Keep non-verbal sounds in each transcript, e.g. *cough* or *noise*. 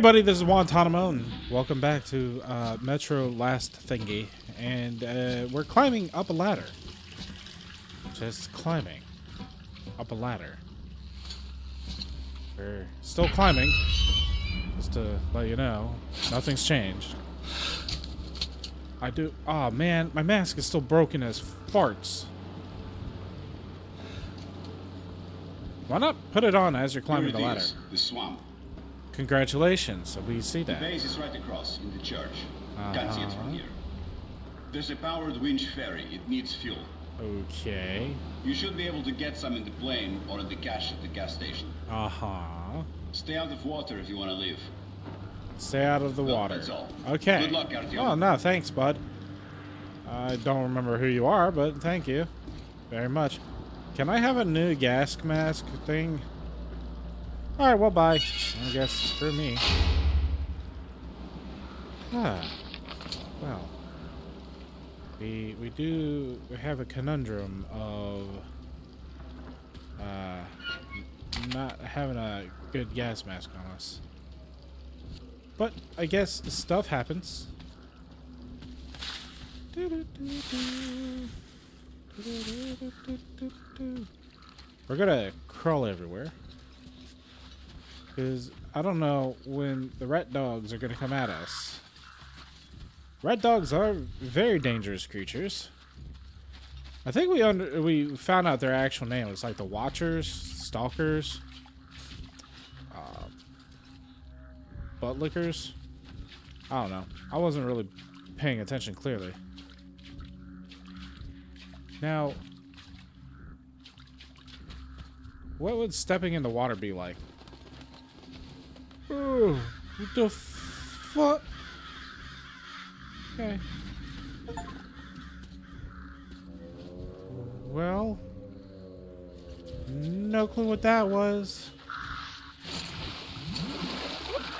buddy, this is Wontonamo, and welcome back to uh, Metro Last Thingy. And uh, we're climbing up a ladder. Just climbing up a ladder. We're still climbing, just to let you know. Nothing's changed. I do. Oh man, my mask is still broken as farts. Why not put it on as you're climbing the ladder? is, The swamp. Congratulations. We see that. The base is right across in the church. Can't see it from here. There's a powered winch ferry. It needs fuel. Okay. You should be able to get some in the plane or in the cache at the gas station. Uh huh. Stay out of water if you want to live. Stay out of the Well, water. that's all. Okay. Good luck, Artyom. Oh no, thanks, bud. I don't remember who you are, but thank you very much. Can I have a new gas mask thing? All right, well, bye. I guess screw me. Ah, well, we we do have a conundrum of uh not having a good gas mask on us. But I guess stuff happens. We're gonna crawl everywhere. Because I don't know when the rat dogs are gonna come at us. Rat dogs are very dangerous creatures. I think we under we found out their actual name. It's like the Watchers, Stalkers, uh, butt lickers. I don't know. I wasn't really paying attention clearly. Now, what would stepping in the water be like? Oh, what the fuck? Okay. Well, no clue what that was.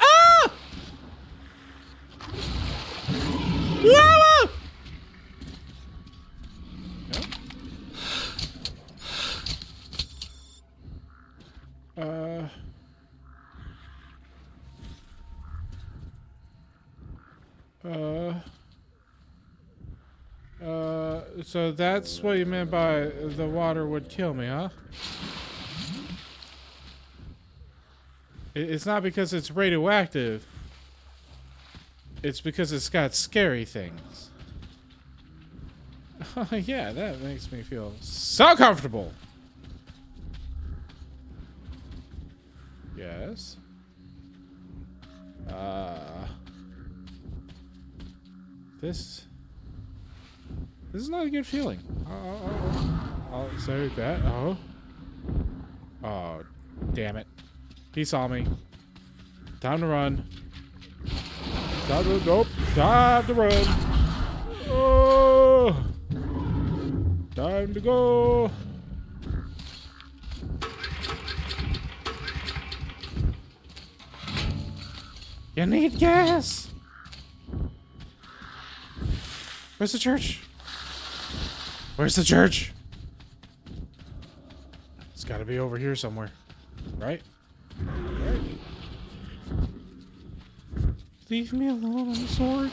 Ah! Lava! Uh. Uh. Uh, so that's what you meant by the water would kill me, huh? It's not because it's radioactive. It's because it's got scary things. *laughs* Yeah, that makes me feel so comfortable. Yes. This. This is not a good feeling. Oh, I'll say that. Oh. Oh, damn it. He saw me. Time to run. Time to nope. Time to run. Oh. Time to go. You need gas. Where's the church? Where's the church? It's got to be over here somewhere, right? Leave me alone. I'm sorry.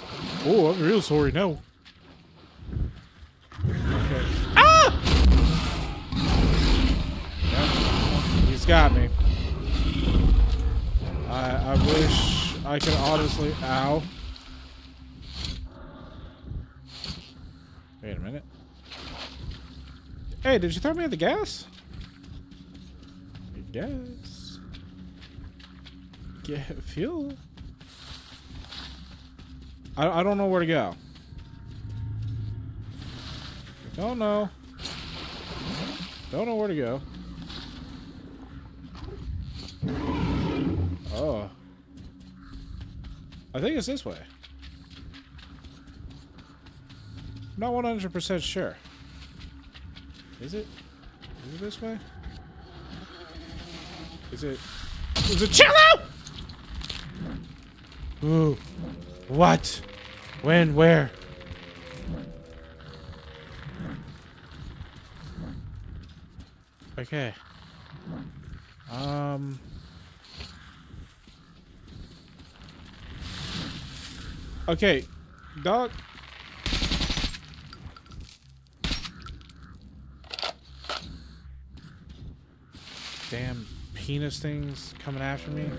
Oh, I'm real sorry. now. Okay. Ah! He's got me. I I wish I could honestly. Ow. Wait a minute. Hey, did you throw me in the gas? Guess. Get fuel. I, I don't know where to go. Don't know. Don't know where to go. Oh. I think it's this way. Not 100% sure. Is it? Is it this way? Is it? Is it cello? Ooh. What? When? Where? Okay. Um. Okay, dog. Damn penis things coming after me.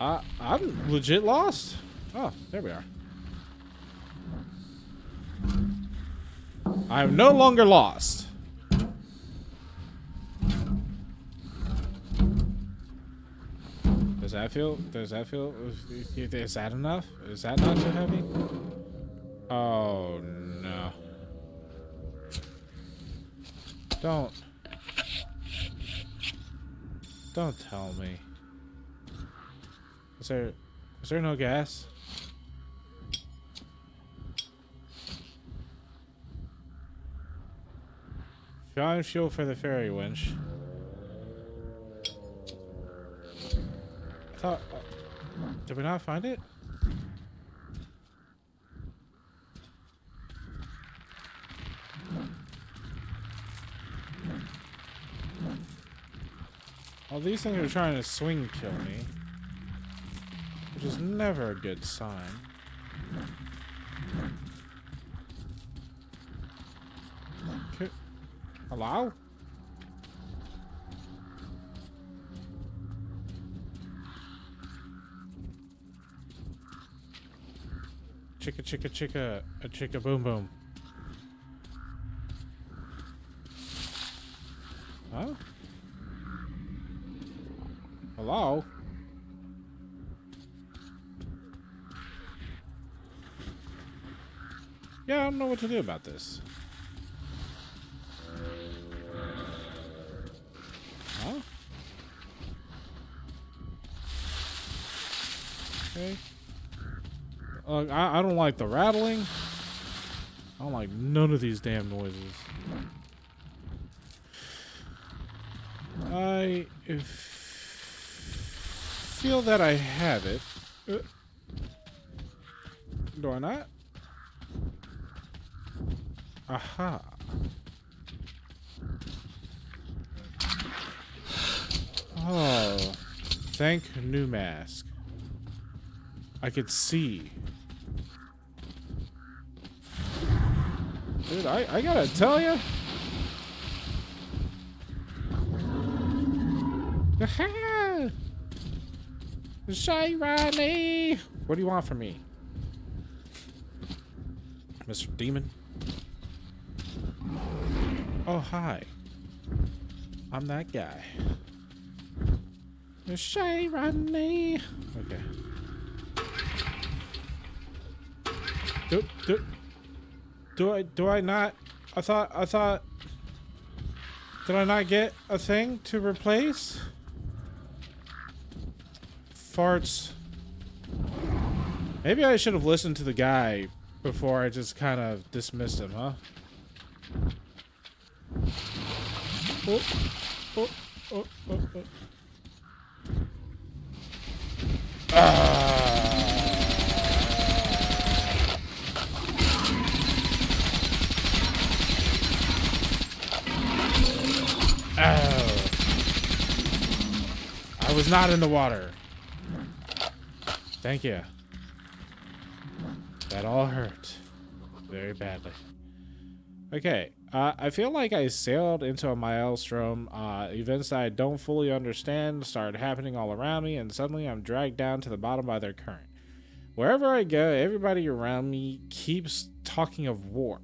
I I'm legit lost. Oh, there we are. I am no longer lost. Does that feel? Does that feel? Is that enough? Is that not too heavy? Oh no! Don't. Don't tell me. Is there? Is there no gas? Find fuel for the ferry winch. I thought. Uh, did we not find it? All these things are trying to swing kill me. Which is never a good sign. Okay. Hello? Chicka chicka chicka a chicka boom boom. What to do about this. Huh? Okay. I, I don't like the rattling. I don't like none of these damn noises. I feel that I have it. Uh, do I not? Aha. Oh. Thank new mask. I could see. Dude, I, I gotta tell you. Shay Riley! What do you want from me? Mr. Demon? Oh, hi. I'm that guy. Shay Riley! Okay. Do, do, do I, do I not? I thought, I thought, did I not get a thing to replace? Farts. Maybe I should have listened to the guy before I just kind of dismissed him, huh? Oh, oh, oh, oh, oh. Oh. I was not in the water. Thank you. That all hurt. Very badly. Okay. I feel like I sailed into a maelstrom. Uh, events that I don't fully understand started happening all around me, and suddenly I'm dragged down to the bottom by their current. Wherever I go, everybody around me keeps talking of war.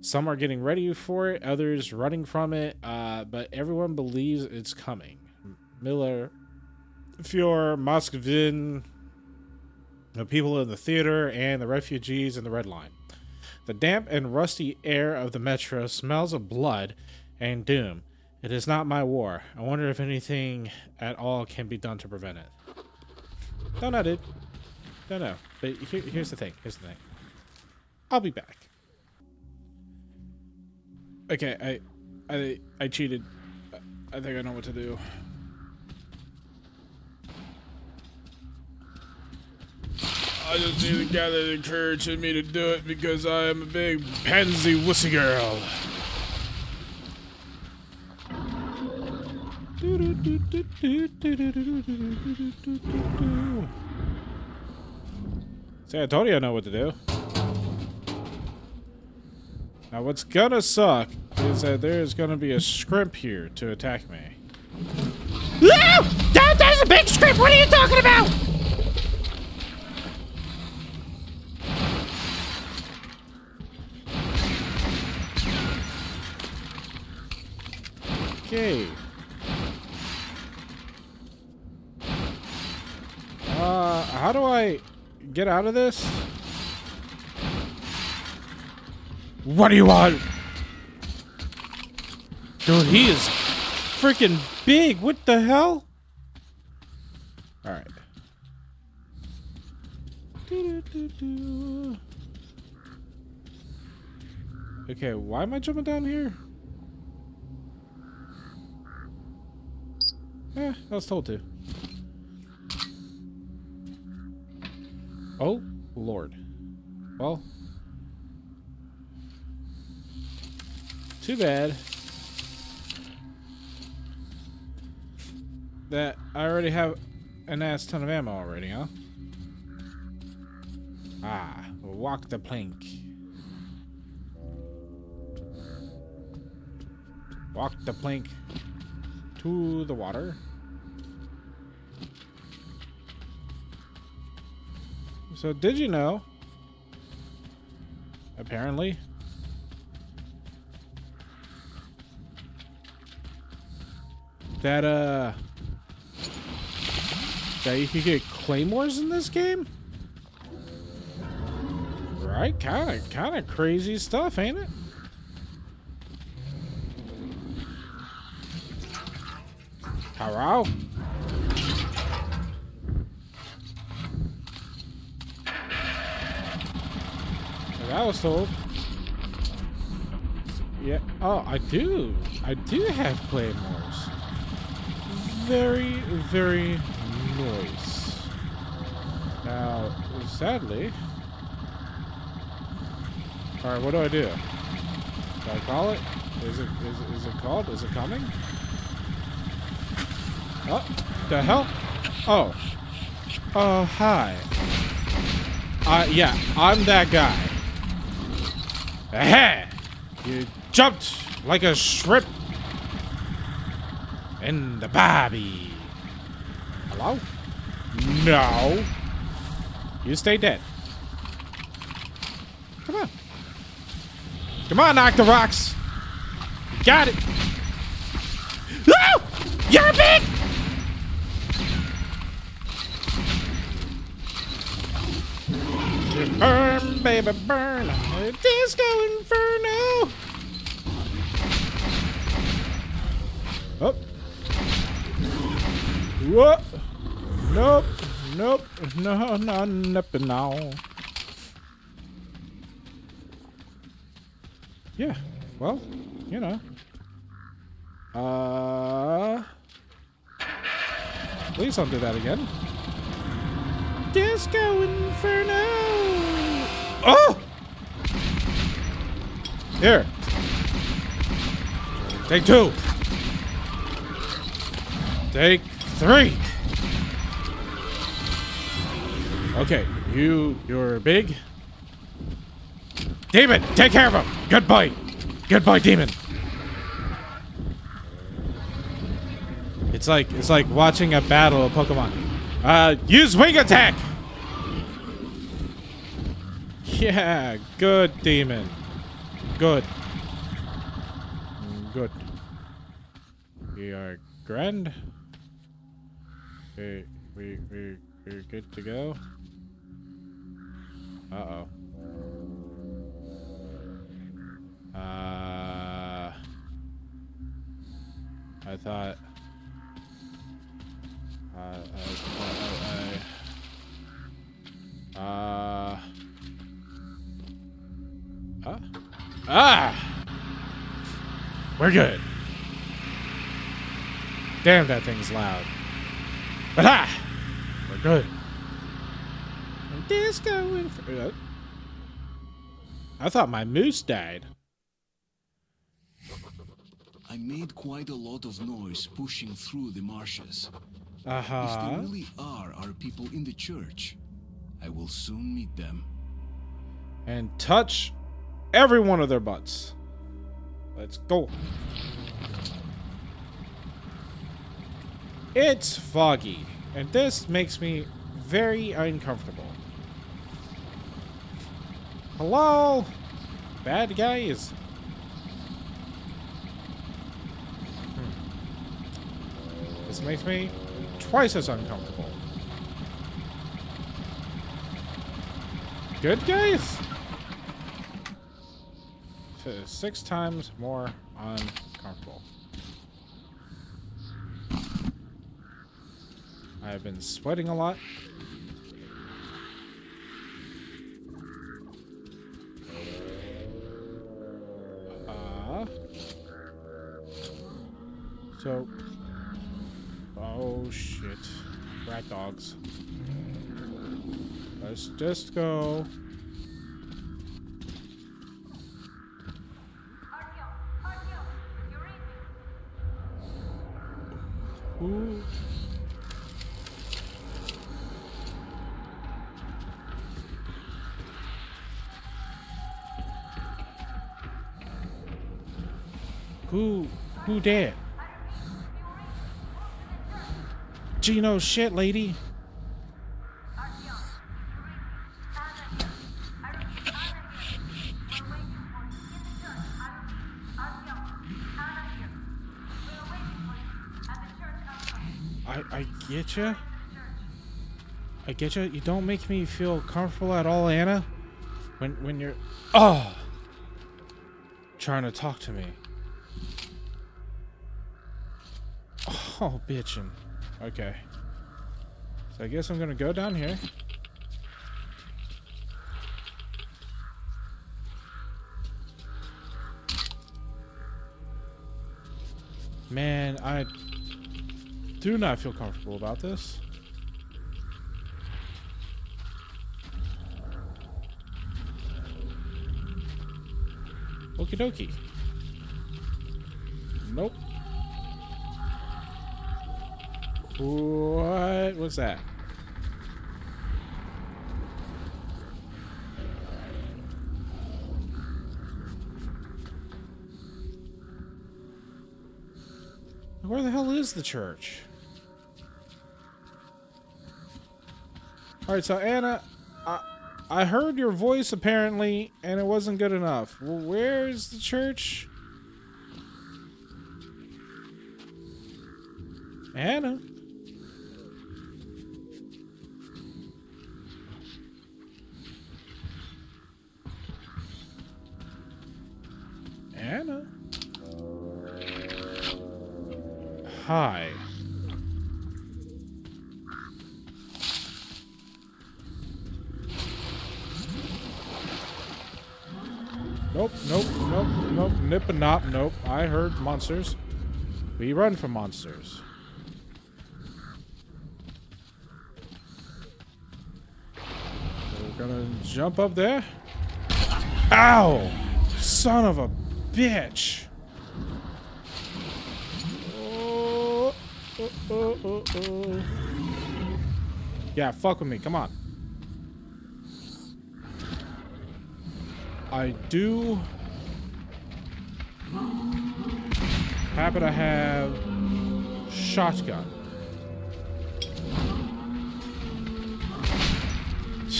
Some are getting ready for it, others running from it, uh, but everyone believes it's coming. Miller, Fior, Moskvin, the people in the theater, and the refugees in the Red Line. The damp and rusty air of the metro smells of blood and doom. It is not my war. I wonder if anything at all can be done to prevent it. Don't know, dude. Don't know. But here, here's the thing. Here's the thing. I'll be back. Okay, I, I, I cheated. I think I know what to do. I just need to gather the courage in me to do it because I am a big pansy wussy girl. See, I told you I know what to do. Now, what's gonna suck is that there's gonna be a scrimp here to attack me. Ah! That, there's a big script. What are you talking about? Out of this? What do you want? Dude, he is freaking big. What the hell? All right. Okay, why am I jumping down here? Eh, I was told to. Oh, Lord. Well. Too bad. That I already have an ass ton of ammo already, huh? Ah, walk the plank. Walk the plank to the water. So did you know? Apparently. That uh that you could get claymores in this game? Right? Kinda kinda crazy stuff, ain't it? Hello? I was told. Yeah. Oh, I do. I do have claymores. Very, very nice. Now, sadly. Alright, what do I do? Do I call it? Is it is, is it called? Is it coming? What the hell? Oh. Oh, hi. Uh, yeah, I'm that guy. Aha! You jumped like a shrimp in the bobby. Hello? No. You stay dead. Come on. Come on, knock the rocks. Got it. Oh! You're big! Burn, baby, burn. Disco Inferno. Oh. What? Nope. Nope. No, no, nope, no. Yeah. Well, you know. Uh. Please don't do that again. Disco Inferno! Oh! Here. Take two. Take three. Okay, you, you're big. Demon, take care of him. Good boy. Good boy, Demon. It's like it's like watching a battle of Pokemon. Uh, use wing attack. Yeah, good demon. Good. Good. We are grand. We we we we're good to go. Uh oh. Uh. I thought. Uh, uh, uh, uh, uh, ah! We're good. Damn, that thing's loud. But ah! We're good. Disco Inferno. I thought my moose died. I made quite a lot of noise pushing through the marshes. Uh -huh. If there really are our people in the church, I will soon meet them. And touch every one of their butts. Let's go. It's foggy, and this makes me very uncomfortable. Hello? Bad guys? Hmm. This makes me twice as uncomfortable. Good guys? Six times more uncomfortable. I've been sweating a lot. Uh, so, oh shit, rat dogs. Let's just go. Who? Who? Dead? Gino shit, lady. Get you. I get you. You don't make me feel comfortable at all, Anna. When when you're oh trying to talk to me. Oh, bitchin'. Okay. So I guess I'm gonna go down here. Man, I do not feel comfortable about this. Okie dokie. Nope. What was that? Where the hell is the church? Alright, so Anna, I, I heard your voice apparently, and it wasn't good enough. Well, where's the church? Anna? Anna? Hi. Nope, nope, nope, nope, nip and nop, nope. I heard monsters. We run from monsters. We're gonna jump up there. Ow! Son of a bitch! Oh, oh, oh, oh, oh. Yeah, fuck with me. Come on. I do happen to have shotgun.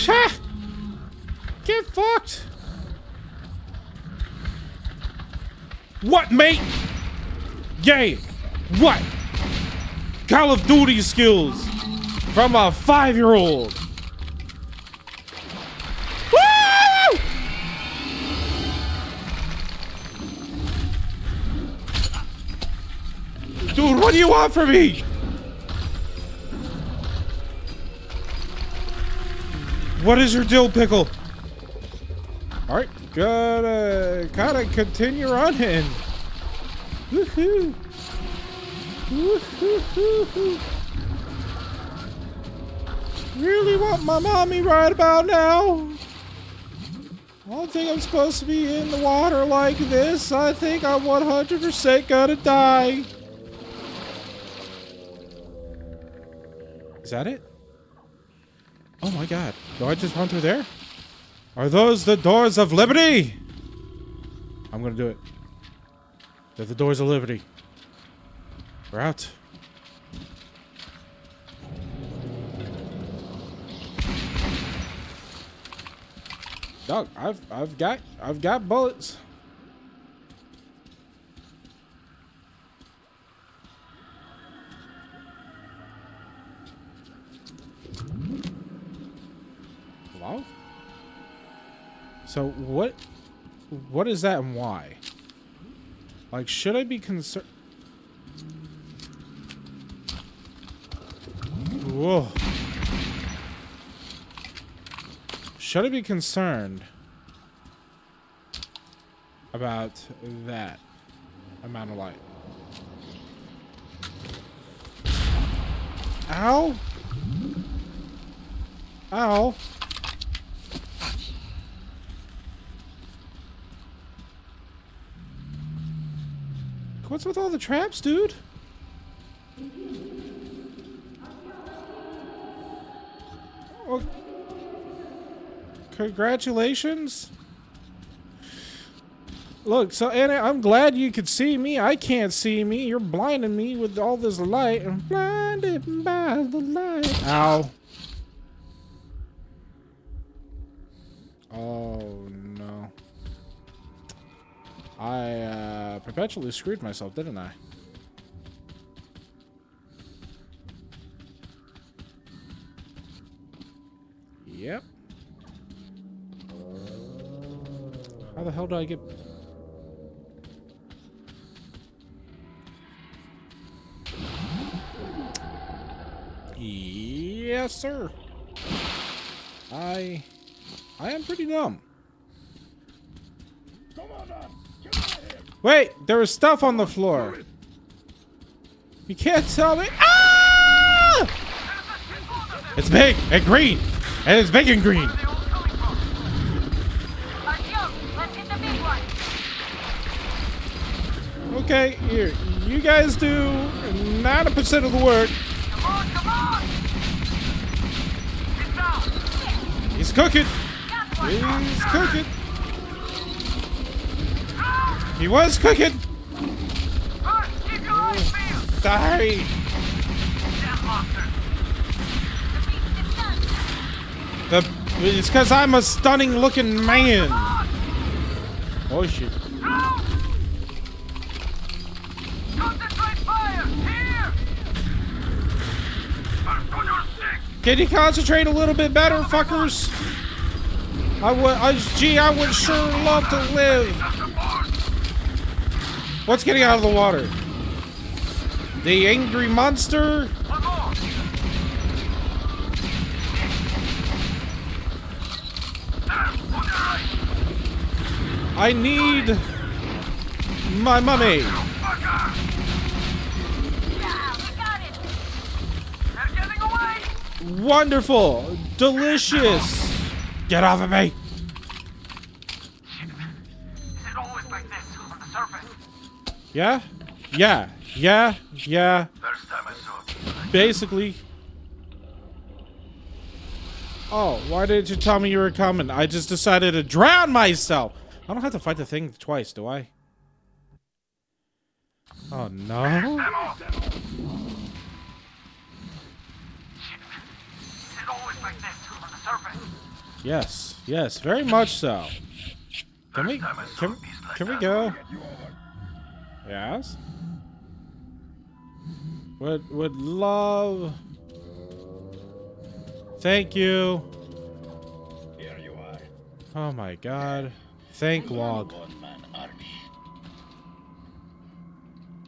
Ha! Get fucked! What, mate? Yay! What? Call of Duty skills from a five-year-old. Do you want from me? What is your dill pickle? Alright, gotta gotta continue running. Woohoo! Woohoo! Really want my mommy right about now? I don't think I'm supposed to be in the water like this. I think I'm 100% gonna die. Is that it? Oh my god. Do I just run through there? Are those the doors of liberty? I'm gonna do it. They're the doors of liberty. We're out. Dog, I've I've got I've got bullets. So what what is that and why? Like should I be concerned Whoa. Should I be concerned about that amount of light? Ow! Ow! What's with all the traps, dude? Oh. Congratulations. Look, so Anna, I'm glad you could see me. I can't see me. You're blinding me with all this light. I'm blinded by the light. Ow. Perpetually screwed myself, didn't I? Yep. How the hell do I get... Yes, sir. I... I am pretty dumb. Wait, there was stuff on the floor. You can't tell me. Ah! It's big and green. And it's big and green. Okay, here. You guys do 90% of the work. He's cooking. He's cooking. He was cooking. Die. The, it's because I'm a stunning looking man. Oh shit. Can you concentrate a little bit better, fuckers? I would, I, gee, I would sure love to live. What's getting out of the water? The angry monster? I need my mummy. Wonderful. Delicious. Get off of me. Yeah? Yeah. Yeah. Yeah. Basically. Oh, why didn't you tell me you were coming? I just decided to drown myself. I don't have to fight the thing twice, do I? Oh, no? Yes, yes, very much so. Can we, can, can we go? Yes? Would, would love... Thank you. Here you are. Oh my god. Thank log. One man army.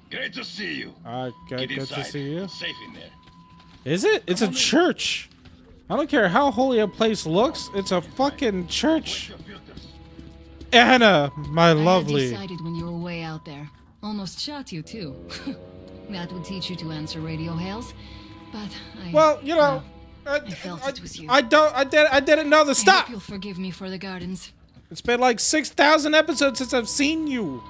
Great to see you. Uh, good, good to see you. Safe in there. Is it? It's a church. I don't care how holy a place looks. It's a fucking church. Anna, my lovely. had decided when you were way out there. Almost shot you too. *laughs* that would teach you to answer radio hails. But I. Well, you know, I, I felt I, it was you. I don't. I did. I didn't know the I stop. you'll forgive me for the gardens. It's been like 6,000 episodes since I've seen you.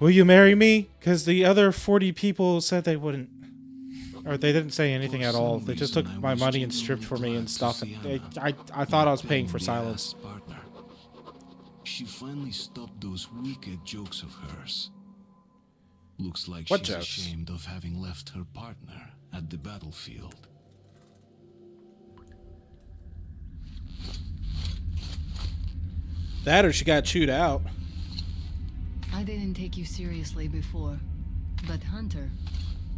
Will you marry me? Because the other 40 people said they wouldn't. Or they didn't say anything at all. They just took my money and stripped for me and stuff. And they, I, I thought I was paying for silence. Partner. She finally stopped those wicked jokes of hers. Looks like What she's jokes? ashamed of having left her partner at the battlefield. That or she got chewed out. I didn't take you seriously before. But Hunter,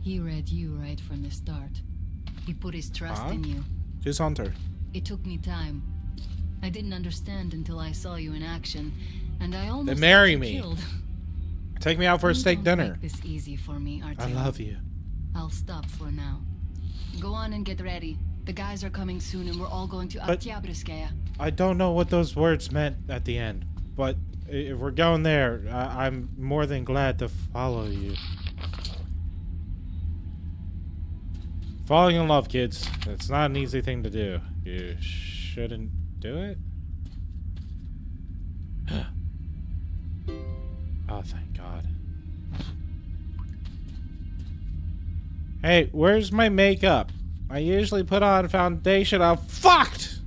he read you right from the start. He put his trust Huh? in you. Who's Hunter? It took me time. I didn't understand until I saw you in action, and I almost marry me. killed. Take me out for a steak dinner. This easy for me, I love you. I'll stop for now. Go on and get ready. The guys are coming soon, and we're all going to Oktyabrskaya. I don't know what those words meant at the end, but if we're going there, I- I'm more than glad to follow you. Falling in love, kids. It's not an easy thing to do. You shouldn't do it. oh, thank God. Hey, where's my makeup? I usually put on foundation. I'm fucked!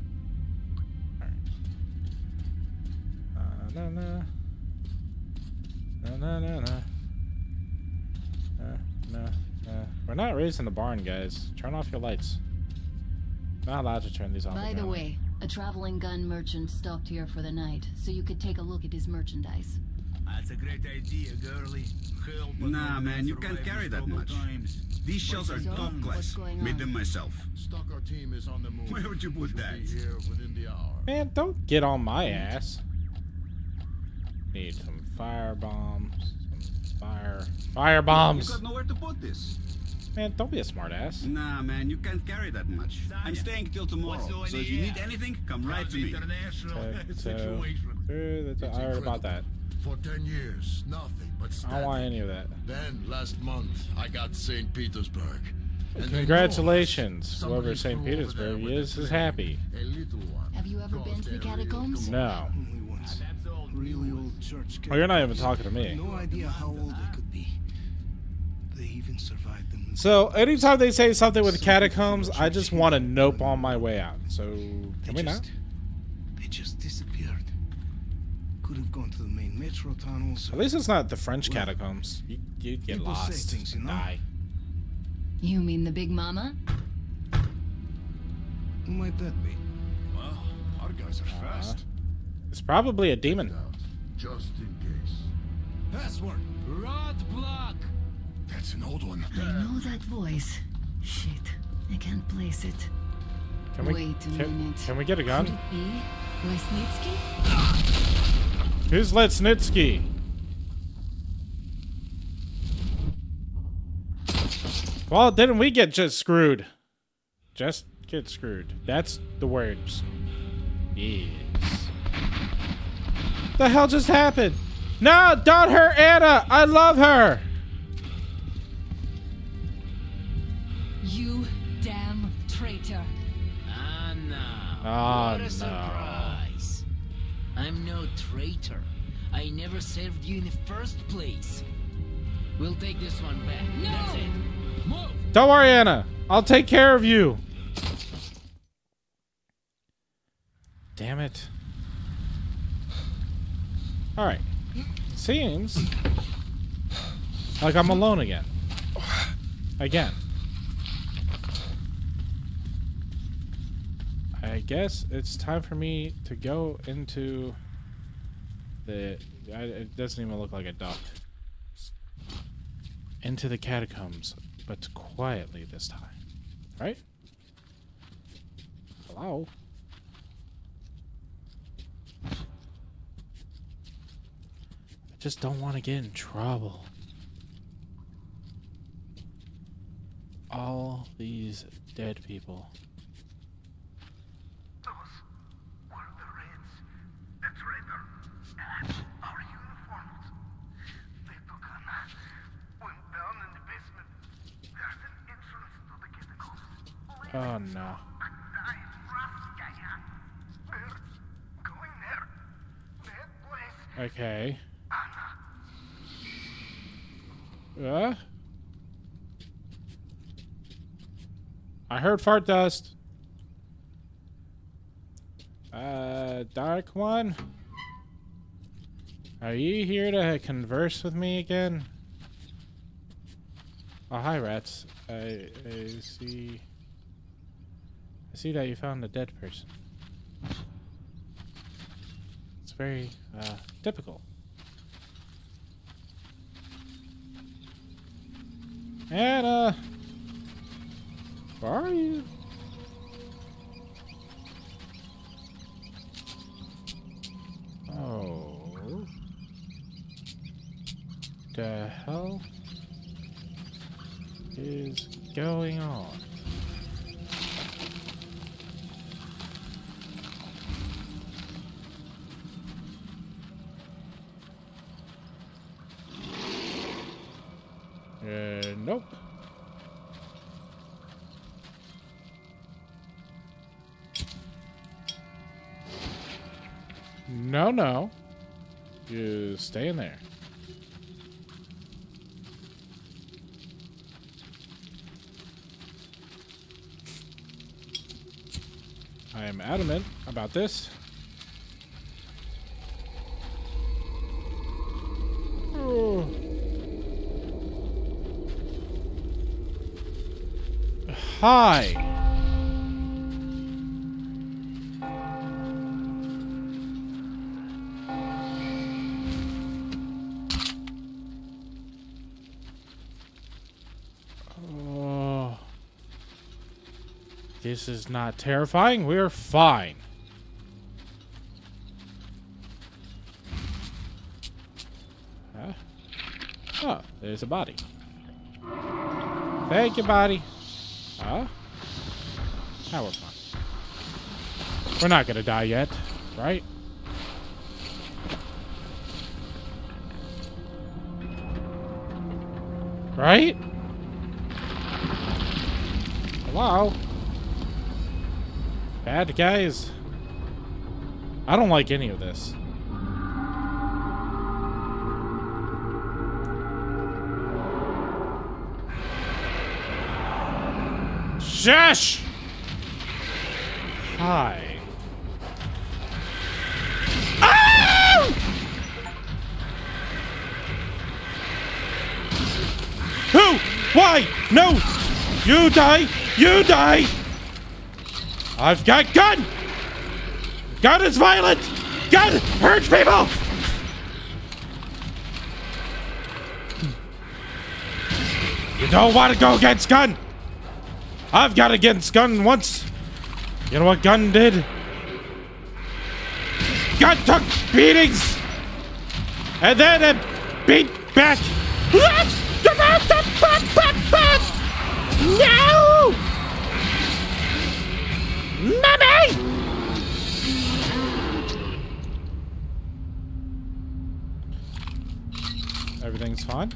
Uh, na na. Na na na na. Na na na. We're not raising the barn, guys. Turn off your lights. Not allowed to turn these off. By the apparently. way, a traveling gun merchant stopped here for the night, so you could take a look at his merchandise. That's a great idea, girlie. Help Nah, man, you can't carry that much. times. These shells are top class. Made them myself. Stalker team is on the move. Where would you put Should that? Here within the hour. Man, don't get on my ass. Need some fire bombs. Some fire. Fire You bombs! got nowhere to put this. Man, don't be a smartass. Nah, man, you can't carry that much. I'm staying till tomorrow, so if you need anything, come right to me. International Okay, so, situation. Er, I heard about that. For ten years, nothing but I don't static. want any of that. Then last month, I got St. Petersburg. And Congratulations. Whoever St. Petersburg is is plane. happy. A little one. Have you ever been to the catacombs? No. Only once. Really old church. Oh, you're not even talking to me. No idea how old they could be. So anytime they say something with catacombs, I just want to nope on my way out. So They can we not? just, They just disappeared. Could have gone to the main metro tunnels. At least it's not the French catacombs. You, you'd get People lost things, you know? die. You mean the Big Mama? Who might that be? Well, our guys are uh-huh. fast. It's probably a demon. Out, just in case. Password. Roadblock. That's an old one. I know that voice. Shit, I can't place it. Can we? Wait a can, minute. can we get a Could gun? it be Lesnitsky? Who's Letsnitsky? Well, didn't we get just screwed? Just get screwed. That's the words. Yes. The hell just happened? No, don't hurt Anna. I love her. You damn traitor. Ah, no. Oh, what no. a surprise. I'm no traitor. I never served you in the first place. We'll take this one back. No! That's it. Move! Don't worry, Anna. I'll take care of you. Damn it. Alright. Seems like I'm alone again. Again. I guess it's time for me to go into the. I, it doesn't even look like a duck. Into the catacombs, but quietly this time. Right? Hello? I just don't want to get in trouble. All these dead people. Those were the Reds. The traitor. And our uniforms. They took Anna. Went down in the basement. There's an entrance to the catacombs. Oh no. Okay. Uh? I heard fart dust. Uh, Dark One? Are you here to converse with me again? Oh, hi, rats. I, I see... See that you found a dead person. It's very, uh, typical. Uh... Where are you? Oh. The hell is going on? Uh, nope. No, no. You stay in there. I am adamant about this. Oh. Hi. Oh. This is not terrifying. We're fine. Huh? Oh, there's a body. Thank you, body. Huh? Now we're. We're not gonna die yet, right? Right? Hello? Bad guys. I don't like any of this. Shush! Hi. Ah! Who? Why? No! You die! You die! I've got gun! Gun is violent! Gun hurts people! You don't want to go against gun! I've got against gun once. You know what gun did? Gun took beatings! And then it beat back! No! Mommy! Everything's fine.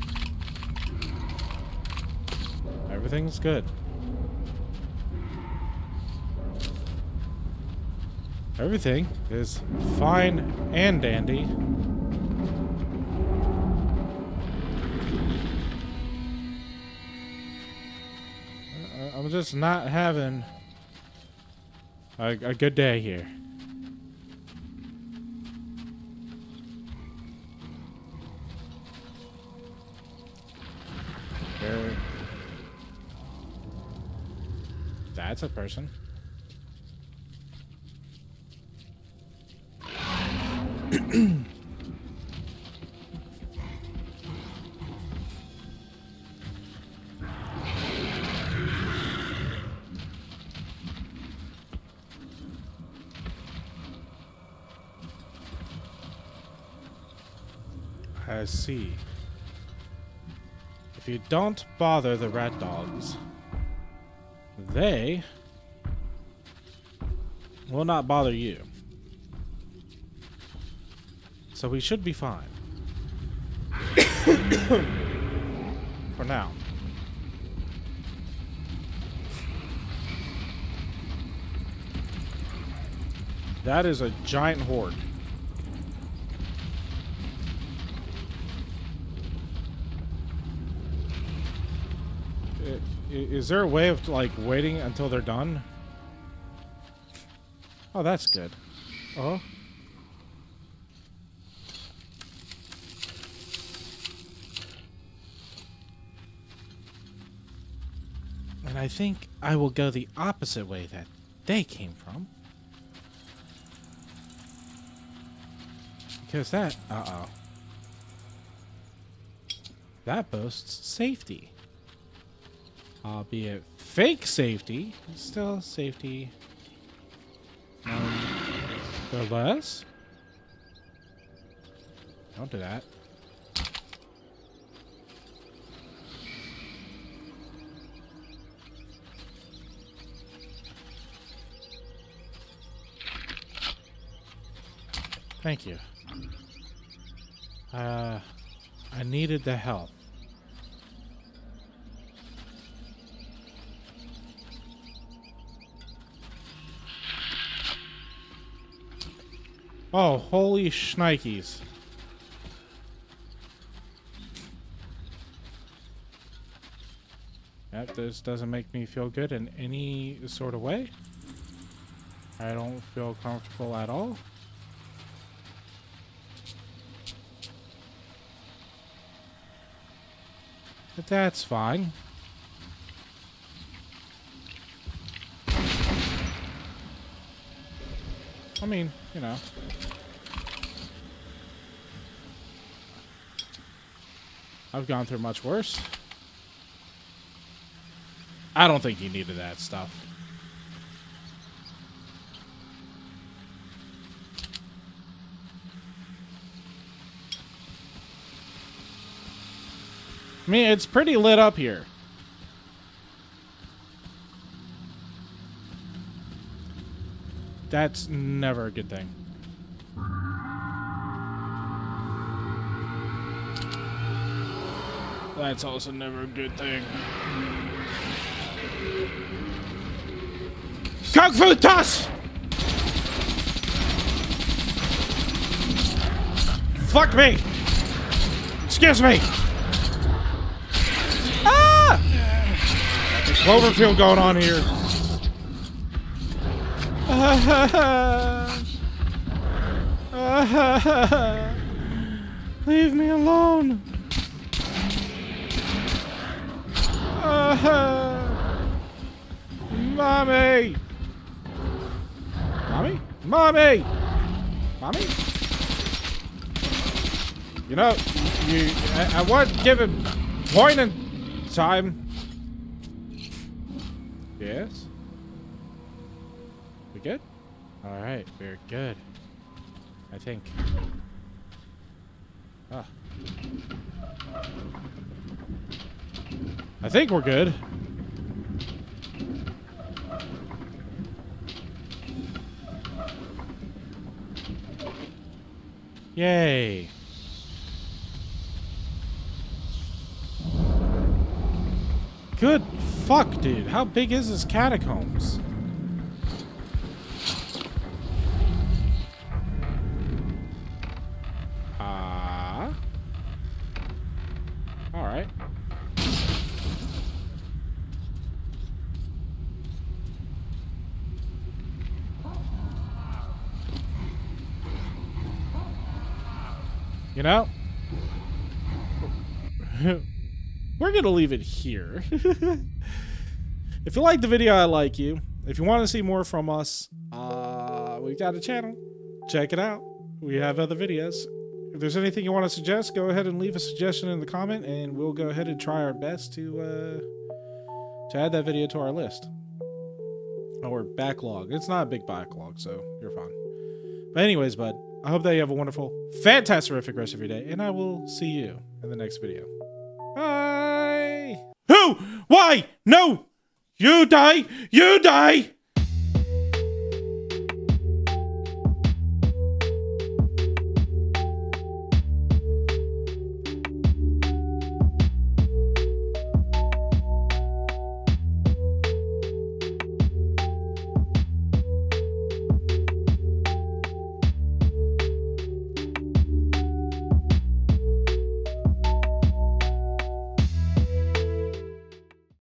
Everything's good. Everything is fine and dandy. I'm just not having a, a good day here. There. That's a person. I see. If you don't bother the rat dogs, they will not bother you. So we should be fine. *coughs* For now. That is a giant horde. Is there a way of, like, waiting until they're done? Oh, that's good. Oh. Uh -huh. And I think I will go the opposite way that they came from. Because that, uh-oh. That boasts safety. Albeit fake safety. Still safety. Nonetheless. Don't do that. Thank you. Uh, I needed the help. Oh, holy shnikes. Yep, this doesn't make me feel good in any sort of way. I don't feel comfortable at all. But that's fine. I mean, you know. I've gone through much worse. I don't think you needed that stuff. I mean, it's pretty lit up here. That's never a good thing. That's also never a good thing. Kung Fu Toss! Fuck me! Excuse me! Ah! Got the Cloverfield going on here. *laughs* Leave me alone. *laughs* Mommy! Mommy? Mommy! Mommy? You know, you I, I want to give him point in time. Yes? We good? Alright, we're good. I think. Ah. I think we're good. Yay. Good fuck, dude. How big is this catacombs? Ah. All right. You know? *laughs* We're to leave it here. *laughs* if you like the video, I like you. If you want to see more from us, uh, we've got a channel. Check it out. We have other videos. If there's anything you want to suggest, go ahead and leave a suggestion in the comment, and we'll go ahead and try our best to uh, to add that video to our list or backlog. It's not a big backlog, so you're fine. But anyways, bud, I hope that you have a wonderful, fantastic rest of your day, and I will see you in the next video. Bye. Who? Why? No! You die! You die!